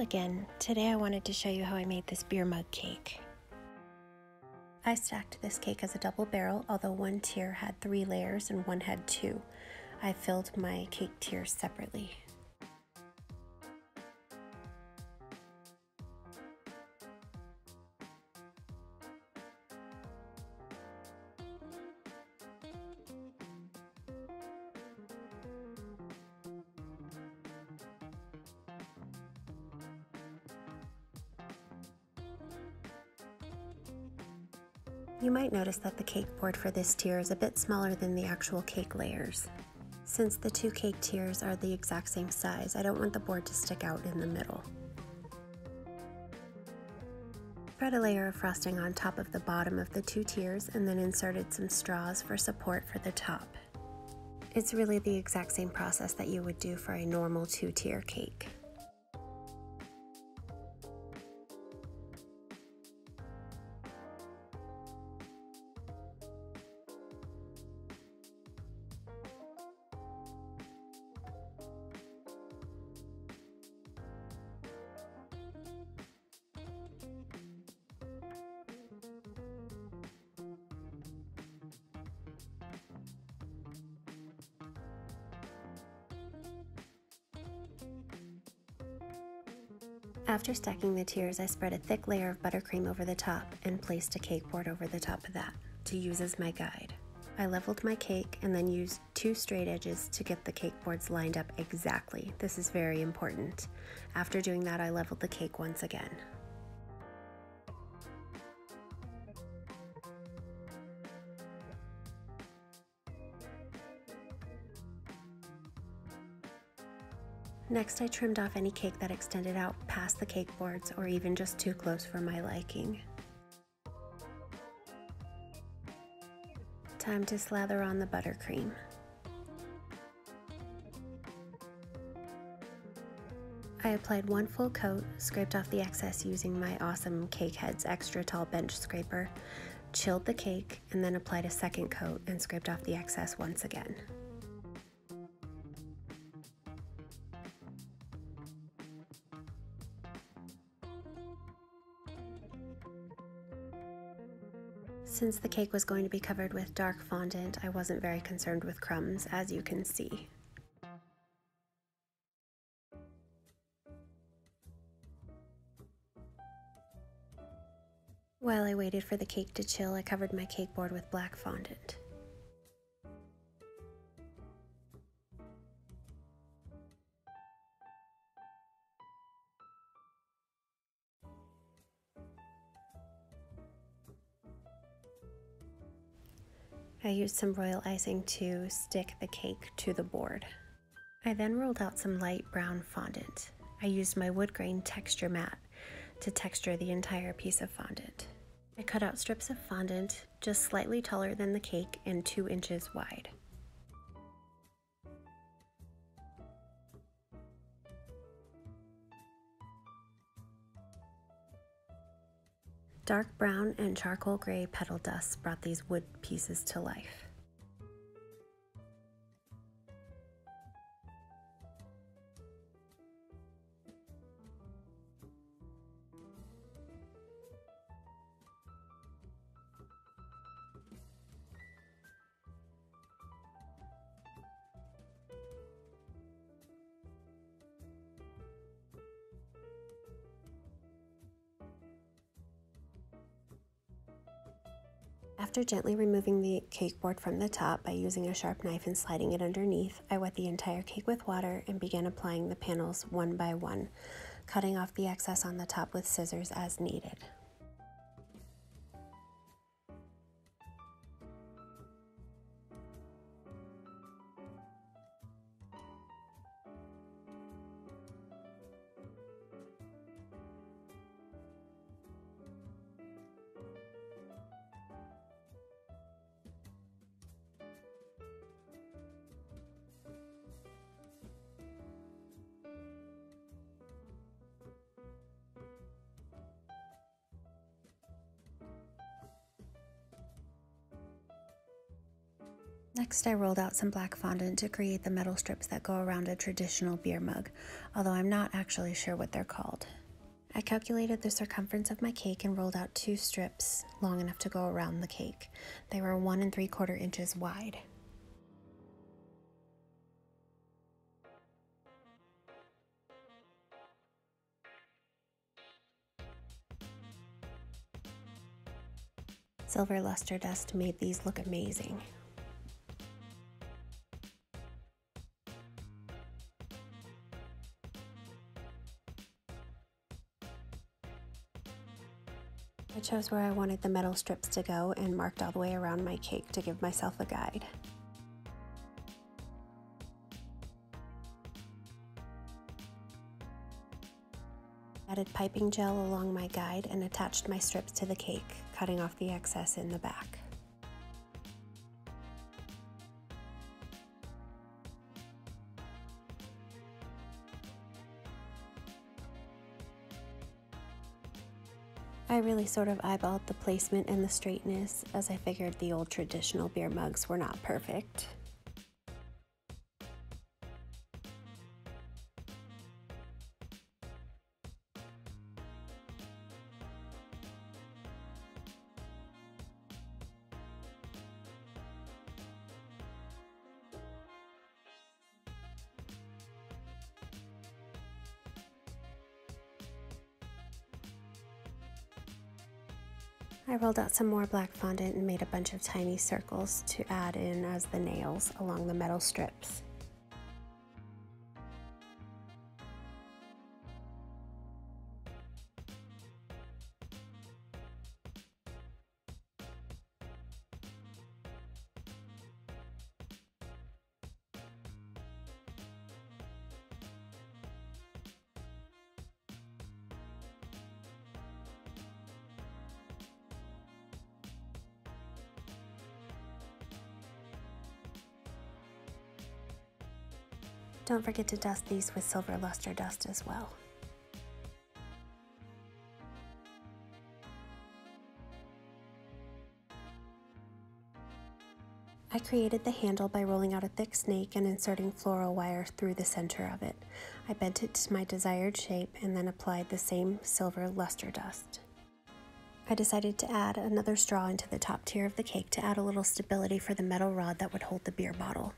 again. Today I wanted to show you how I made this beer mug cake. I stacked this cake as a double barrel, although one tier had three layers and one had two. I filled my cake tiers separately. You might notice that the cake board for this tier is a bit smaller than the actual cake layers. Since the two cake tiers are the exact same size, I don't want the board to stick out in the middle. Spread a layer of frosting on top of the bottom of the two tiers and then inserted some straws for support for the top. It's really the exact same process that you would do for a normal two-tier cake. After stacking the tiers, I spread a thick layer of buttercream over the top and placed a cake board over the top of that to use as my guide. I leveled my cake and then used two straight edges to get the cake boards lined up exactly. This is very important. After doing that, I leveled the cake once again. Next, I trimmed off any cake that extended out past the cake boards or even just too close for my liking. Time to slather on the buttercream. I applied one full coat, scraped off the excess using my awesome Cakeheads extra tall bench scraper, chilled the cake, and then applied a second coat and scraped off the excess once again. Since the cake was going to be covered with dark fondant, I wasn't very concerned with crumbs, as you can see. While I waited for the cake to chill, I covered my cake board with black fondant. I used some royal icing to stick the cake to the board. I then rolled out some light brown fondant. I used my wood grain texture mat to texture the entire piece of fondant. I cut out strips of fondant just slightly taller than the cake and 2 inches wide. Dark brown and charcoal gray petal dust brought these wood pieces to life. After gently removing the cake board from the top by using a sharp knife and sliding it underneath, I wet the entire cake with water and began applying the panels one by one, cutting off the excess on the top with scissors as needed. Next, I rolled out some black fondant to create the metal strips that go around a traditional beer mug, although I'm not actually sure what they're called. I calculated the circumference of my cake and rolled out two strips long enough to go around the cake. They were one and three quarter inches wide. Silver luster dust made these look amazing. Chose where I wanted the metal strips to go and marked all the way around my cake to give myself a guide. Added piping gel along my guide and attached my strips to the cake, cutting off the excess in the back. I really sort of eyeballed the placement and the straightness as I figured the old traditional beer mugs were not perfect. I rolled out some more black fondant and made a bunch of tiny circles to add in as the nails along the metal strips. Don't forget to dust these with silver luster dust as well. I created the handle by rolling out a thick snake and inserting floral wire through the center of it. I bent it to my desired shape and then applied the same silver luster dust. I decided to add another straw into the top tier of the cake to add a little stability for the metal rod that would hold the beer bottle.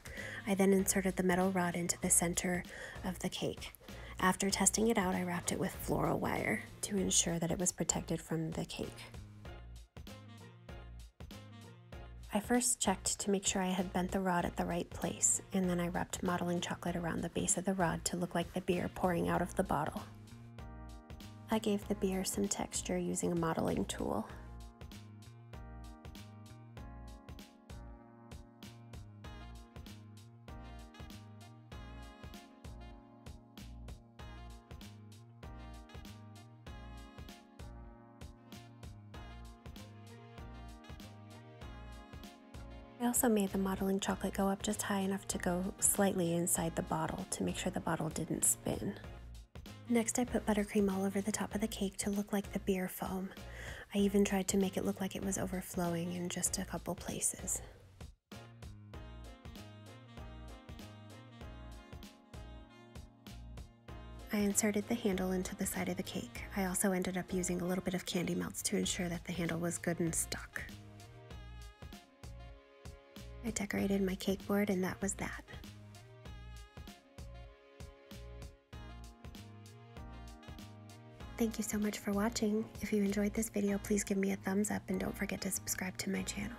I then inserted the metal rod into the center of the cake. After testing it out, I wrapped it with floral wire to ensure that it was protected from the cake. I first checked to make sure I had bent the rod at the right place, and then I wrapped modeling chocolate around the base of the rod to look like the beer pouring out of the bottle. I gave the beer some texture using a modeling tool. I also made the modeling chocolate go up just high enough to go slightly inside the bottle to make sure the bottle didn't spin. Next, I put buttercream all over the top of the cake to look like the beer foam. I even tried to make it look like it was overflowing in just a couple places. I inserted the handle into the side of the cake. I also ended up using a little bit of candy melts to ensure that the handle was good and stuck. I decorated my cake board and that was that. Thank you so much for watching. If you enjoyed this video, please give me a thumbs up and don't forget to subscribe to my channel.